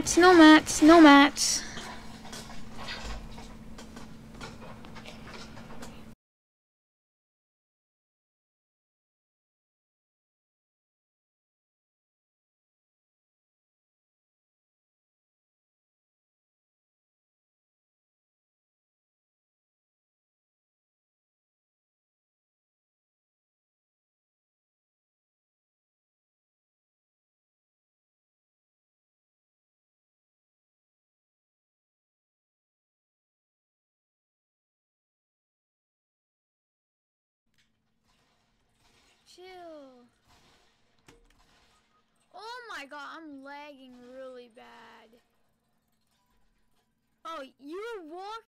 mats, no mats, no mats. Oh my god, I'm lagging really bad. Oh, you walk